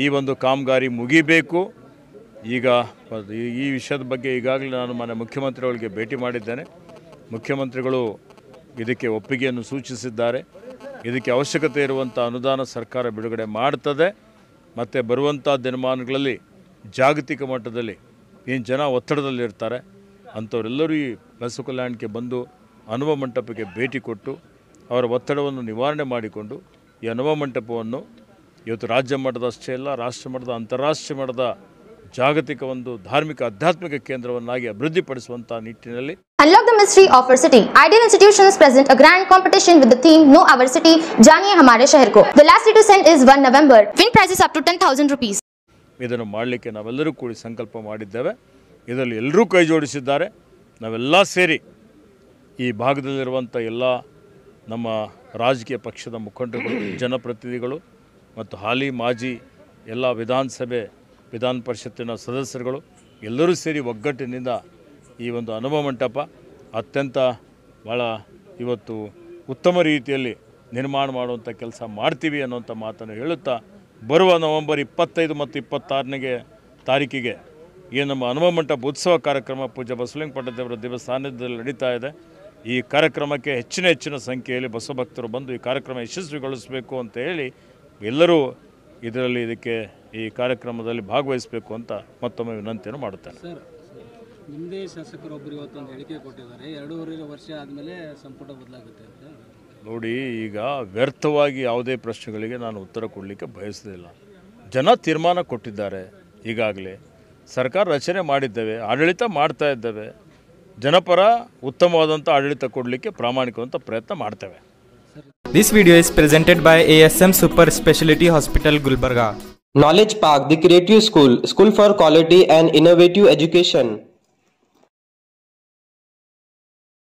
ಈ ಒಂದು ಕಾಮಗಾರಿ ಮುಗಿಬೇಕು. ಈಗ ಈ- ವಿಷಯದ ಬಗ್ಗೆ ಈಗಾಗಲೇ ನಾನು ಮನೆ ಮುಖ್ಯಮಂತ್ರಿಗಳಿಗೆ ಭೇಟಿ ಮಾಡಿದ್ದೇನೆ. ಮುಖ್ಯಮಂತ್ರಿಗಳು ಇದಕ್ಕೆ ಒಪ್ಪಿಗೆಯನ್ನು ಸೂಚಿಸಿದ್ದಾರೆ. ಇದಕ್ಕೆ ಅವಶ್ಯಕತೆ ಇರುವಂಥ ಅನುದಾನ ಸರ್ಕಾರ ಬಿಡುಗಡೆ ಮಾಡ್ತದೆ. ಮತ್ತು ಬರುವಂಥ ದಿನಮಾನಗಳಲ್ಲಿ ಜಾಗತಿಕ ಮಟ್ಟದಲ್ಲಿ ಏನು ಜನ ಒತ್ತಡದಲ್ಲಿರ್ತಾರೆ ಅಂಥವರೆಲ್ಲರೂ ಈ ಬಸವ ಕಲ್ಯಾಣಕ್ಕೆ ಬಂದು ಅನುಭವ ಮಂಟಪಕ್ಕೆ ಭೇಟಿ ಕೊಟ್ಟು ಅವರ ಒತ್ತಡವನ್ನು ನಿವಾರಣೆ ಮಾಡಿಕೊಂಡು ಈ ಅನುಭವ ಮಂಟಪವನ್ನು ಇವತ್ತು ರಾಜ್ಯ ಮಟ್ಟದ ಅಷ್ಟೇ ಅಲ್ಲ ರಾಷ್ಟ್ರ ಮಟ್ಟದ ಅಂತಾರಾಷ್ಟ್ರೀಯ ಮಟ್ಟದ ಜಾಗತಿಕ ಒಂದು ಧಾರ್ಮಿಕ ಆಧ್ಯಾತ್ಮಿಕ ಕೇಂದ್ರವನ್ನಾಗಿ ಅಭಿವೃದ್ಧಿಪಡಿಸುವಂತಹ ನಿಟ್ಟಿನಲ್ಲಿ Unlock the mystery of our city. Ideal institutions present a grand competition with the theme No Our City, Janiye Hamare Shahar Ko. The last day to send is 1 November. Win prizes up to 10,000 rupees. ಇದನ್ನು ಮಾಡಲಿಕ್ಕೆ ನಾವೆಲ್ಲರೂ ಕೂಡಿ ಸಂಕಲ್ಪ ಮಾಡಿದ್ದೇವೆ ಇದರಲ್ಲಿ ಎಲ್ಲರೂ ಕೈ ಜೋಡಿಸಿದ್ದಾರೆ ನಾವೆಲ್ಲ ಸೇರಿ ಈ ಭಾಗದಲ್ಲಿರುವಂಥ ಎಲ್ಲ ನಮ್ಮ ರಾಜಕೀಯ ಪಕ್ಷದ ಮುಖಂಡರುಗಳು ಜನಪ್ರತಿನಿಧಿಗಳು ಮತ್ತು ಹಾಲಿ, ಮಾಜಿ ಎಲ್ಲ ವಿಧಾನಸಭೆ, ವಿಧಾನ ಪರಿಷತ್ತಿನ ಸದಸ್ಯರುಗಳು ಎಲ್ಲರೂ ಸೇರಿ ಒಗ್ಗಟ್ಟಿನಿಂದ ಈ ಒಂದು ಅನುಭವ ಮಂಟಪ ಅತ್ಯಂತ ಭಾಳ ಇವತ್ತು ಉತ್ತಮ ರೀತಿಯಲ್ಲಿ ನಿರ್ಮಾಣ ಮಾಡುವಂಥ ಕೆಲಸ ಮಾಡ್ತೀವಿ ಅನ್ನುವಂಥ ಮಾತನ್ನು ಹೇಳುತ್ತಾ ಬರುವ ನವೆಂಬರ್ ಇಪ್ಪತ್ತೈದು ಮತ್ತು ಇಪ್ಪತ್ತಾರನಿಗೆ ತಾರೀಕಿಗೆ ಈ ನಮ್ಮ ಅನುಭವ ಮಂಟಪ ಉತ್ಸವ ಕಾರ್ಯಕ್ರಮ ಪೂಜೆ ಬಸವಲಿಂಗ ಪಟ್ಟದೇವರ ಸಾನ್ನಿಧ್ಯದಲ್ಲಿ ನಡೀತಾ ಇದೆ. ಈ ಕಾರ್ಯಕ್ರಮಕ್ಕೆ ಹೆಚ್ಚಿನ ಹೆಚ್ಚಿನ ಸಂಖ್ಯೆಯಲ್ಲಿ ಬಸವ ಭಕ್ತರು ಬಂದು ಈ ಕಾರ್ಯಕ್ರಮ ಯಶಸ್ವಿಗೊಳಿಸಬೇಕು ಅಂತ ಹೇಳಿ ಎಲ್ಲರೂ ಇದರಲ್ಲಿ ಇದಕ್ಕೆ ಈ ಕಾರ್ಯಕ್ರಮದಲ್ಲಿ ಭಾಗವಹಿಸಬೇಕು ಅಂತ ಮತ್ತೊಮ್ಮೆ ವಿನಂತಿಯನ್ನು ಮಾಡುತ್ತೇನೆ. ನಿಮ್ಮದೇ ಶಾಸಕರೊಬ್ಬರು ಇವತ್ತು ಒಂದು ಹೇಳಿಕೆ ಕೊಟ್ಟಿದ್ದಾರೆ. ಎರಡೂವರೆ ವರ್ಷ ಆದಮೇಲೆ ಸಂಪುಟ ಬದಲಾಗುತ್ತೆ ಅಂತ. ನೋಡಿ ಈಗ ವ್ಯರ್ಥವಾಗಿ ಯಾವುದೇ ಪ್ರಶ್ನೆಗಳಿಗೆ ನಾನು ಉತ್ತರ ಕೊಡಲಿಕ್ಕೆ ಬಯಸಲಿಲ್ಲ ಜನ ತೀರ್ಮಾನ ಕೊಟ್ಟಿದ್ದಾರೆ. ಈಗಾಗಲೇ ಸರ್ಕಾರ ರಚನೆ ಮಾಡಿದ್ದೇವೆ ಆಡಳಿತ ಮಾಡ್ತಾ ಇದ್ದೇವೆ. ಜನಪರ ಉತ್ತಮವಾದಂಥ ಆಡಳಿತ ಕೊಡಲಿಕ್ಕೆ ಪ್ರಾಮಾಣಿಕವಂಥ ಪ್ರಯತ್ನ ಮಾಡ್ತೇವೆ. This video is presented by ASM Super Speciality Hospital Gulbarga. Knowledge Park, the Creative School, School for Quality and Innovative Education.